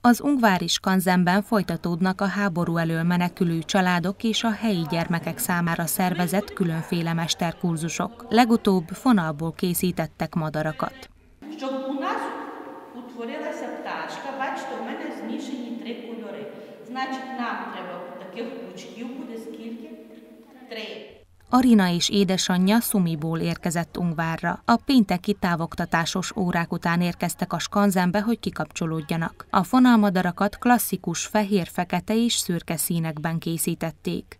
Az ungvári skanzenben folytatódnak a háború elől menekülő családok és a helyi gyermekek számára szervezett különféle mesterkurzusok. Legutóbb fonalból készítettek madarakat. Значить, нам треба таких пучків буде скільки? Три. Arina és édesanyja Szumiból érkezett Ungvárra. A pénteki távoktatásos órák után érkeztek a skanzenbe, hogy kikapcsolódjanak. A fonalmadarakat klasszikus fehér-fekete és szürke színekben készítették.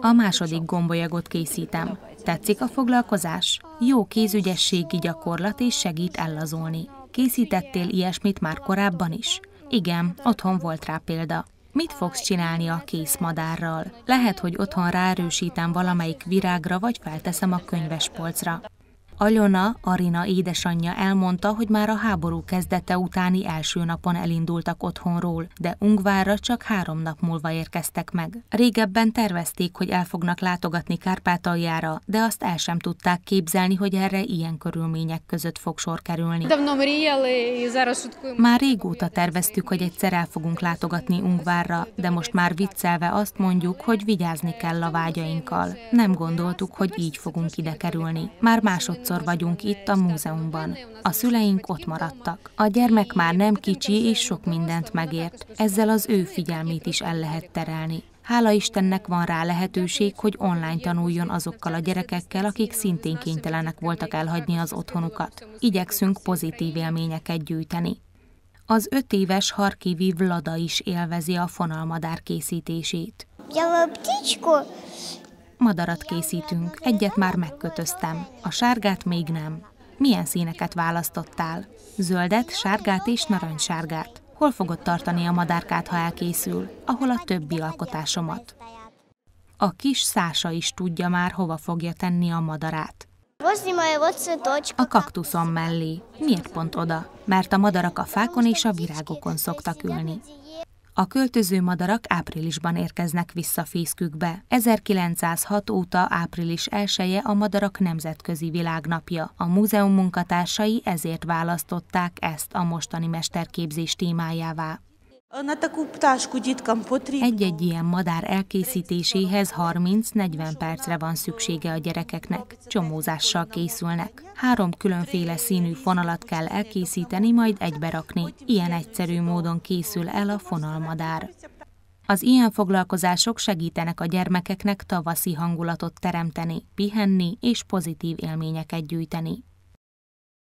A második gombolyagot készítem. Tetszik a foglalkozás? Jó kézügyességi gyakorlat és segít ellazulni. Készítettél ilyesmit már korábban is? Igen, otthon volt rá példa. Mit fogsz csinálni a kész madárral? Lehet, hogy otthon ráerősítem valamelyik virágra, vagy felteszem a könyvespolcra. Aljona, Arina édesanyja elmondta, hogy már a háború kezdete utáni első napon elindultak otthonról, de Ungvárra csak három nap múlva érkeztek meg. Régebben tervezték, hogy el fognak látogatni Kárpátaljára, de azt el sem tudták képzelni, hogy erre ilyen körülmények között fog sor kerülni. Már régóta terveztük, hogy egyszer el fogunk látogatni Ungvárra, de most már viccelve azt mondjuk, hogy vigyázni kell a vágyainkkal. Nem gondoltuk, hogy így fogunk ide kerülni. Már másodszor másodszor vagyunk itt a múzeumban. A szüleink ott maradtak. A gyermek már nem kicsi és sok mindent megért. Ezzel az ő figyelmét is el lehet terelni. Hála Istennek van rá lehetőség, hogy online tanuljon azokkal a gyerekekkel, akik szintén kénytelenek voltak elhagyni az otthonukat. Igyekszünk pozitív élményeket gyűjteni. Az öt éves Harkivi Vlada is élvezi a fonalmadár készítését. Madarat készítünk, egyet már megkötöztem, a sárgát még nem. Milyen színeket választottál? Zöldet, sárgát és narancssárgát. Hol fogod tartani a madárkát, ha elkészül? Ahol a többi alkotásomat. A kis Szása is tudja már, hova fogja tenni a madarát. A kaktuszon mellé. Miért pont oda? Mert a madarak a fákon és a virágokon szoktak ülni. A költöző madarak áprilisban érkeznek vissza fészkükbe. 1906 óta április 1 a madarak nemzetközi világnapja. A múzeum munkatársai ezért választották ezt a mostani mesterképzés témájává. Egy-egy ilyen madár elkészítéséhez 30-40 percre van szüksége a gyerekeknek. Csomózással készülnek. Három különféle színű fonalat kell elkészíteni, majd egyberakni. Ilyen egyszerű módon készül el a fonalmadár. Az ilyen foglalkozások segítenek a gyermekeknek tavaszi hangulatot teremteni, pihenni és pozitív élményeket gyűjteni.